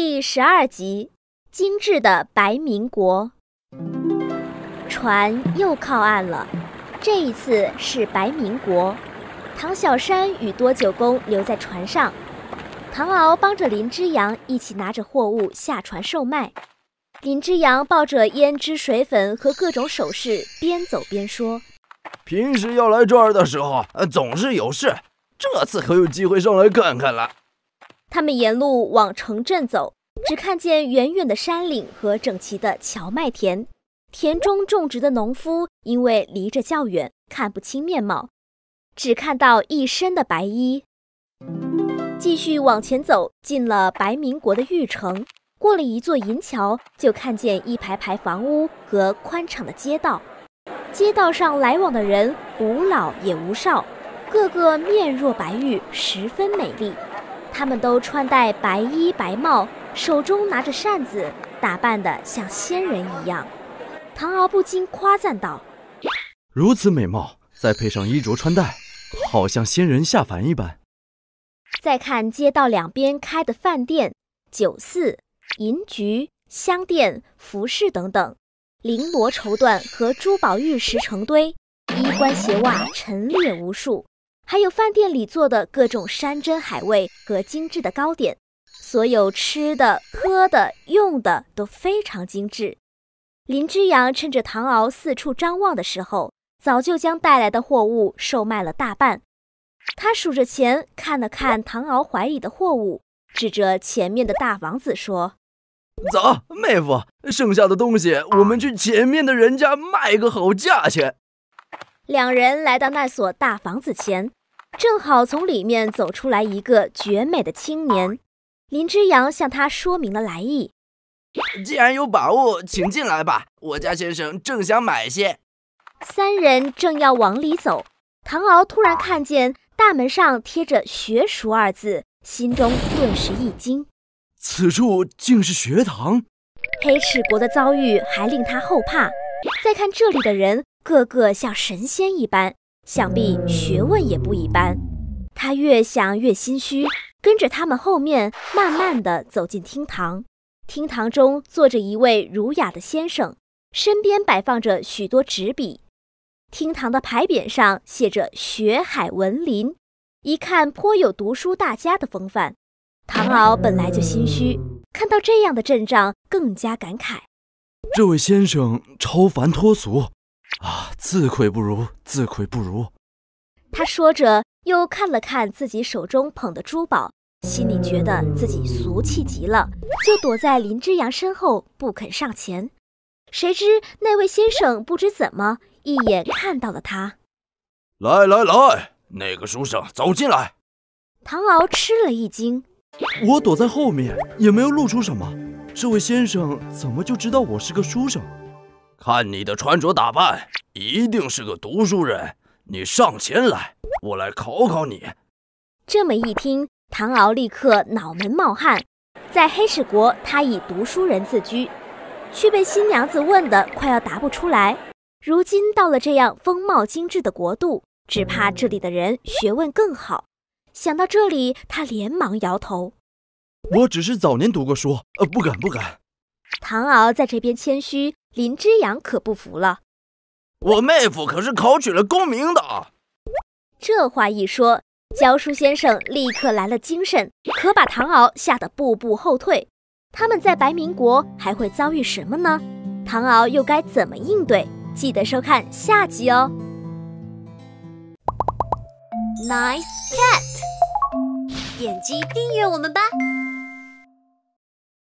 第十二集：精致的白民国。船又靠岸了，这一次是白民国。唐小山与多九公留在船上，唐敖帮着林之阳一起拿着货物下船售卖。林之阳抱着胭脂水粉和各种首饰，边走边说：“平时要来这儿的时候，呃总是有事，这次可有机会上来看看了。”他们沿路往城镇走，只看见远远的山岭和整齐的荞麦田。田中种植的农夫因为离着较远，看不清面貌，只看到一身的白衣。继续往前走，进了白民国的玉城，过了一座银桥，就看见一排排房屋和宽敞的街道。街道上来往的人无老也无少，个个面若白玉，十分美丽。他们都穿戴白衣白帽，手中拿着扇子，打扮得像仙人一样。唐敖不禁夸赞道：“如此美貌，再配上衣着穿戴，好像仙人下凡一般。”再看街道两边开的饭店、酒肆、银局、香店、服饰等等，绫罗绸缎和珠宝玉石成堆，衣冠鞋袜陈列无数。还有饭店里做的各种山珍海味和精致的糕点，所有吃的、喝的、用的都非常精致。林之阳趁着唐敖四处张望的时候，早就将带来的货物售卖了大半。他数着钱，看了看唐敖怀里的货物，指着前面的大房子说：“走，妹夫，剩下的东西我们去前面的人家卖个好价钱。”两人来到那所大房子前。正好从里面走出来一个绝美的青年，林之阳向他说明了来意。既然有宝物，请进来吧，我家先生正想买些。三人正要往里走，唐敖突然看见大门上贴着“学塾”二字，心中顿时一惊。此处竟是学堂。黑齿国的遭遇还令他后怕，再看这里的人，个个像神仙一般。想必学问也不一般，他越想越心虚，跟着他们后面慢慢的走进厅堂。厅堂中坐着一位儒雅的先生，身边摆放着许多纸笔。厅堂的牌匾上写着“学海文林”，一看颇有读书大家的风范。唐敖本来就心虚，看到这样的阵仗，更加感慨：这位先生超凡脱俗。啊，自愧不如，自愧不如。他说着，又看了看自己手中捧的珠宝，心里觉得自己俗气极了，就躲在林之阳身后不肯上前。谁知那位先生不知怎么一眼看到了他，来来来，那个书生走进来。唐敖吃了一惊，我躲在后面也没有露出什么，这位先生怎么就知道我是个书生？看你的穿着打扮，一定是个读书人。你上前来，我来考考你。这么一听，唐敖立刻脑门冒汗。在黑市国，他以读书人自居，却被新娘子问得快要答不出来。如今到了这样风貌精致的国度，只怕这里的人学问更好。想到这里，他连忙摇头：“我只是早年读过书，呃，不敢，不敢。”唐敖在这边谦虚。林之阳可不服了，我妹夫可是考取了功名的。这话一说，教书先生立刻来了精神，可把唐敖吓得步步后退。他们在白民国还会遭遇什么呢？唐敖又该怎么应对？记得收看下集哦。Nice cat，点击订阅我们吧。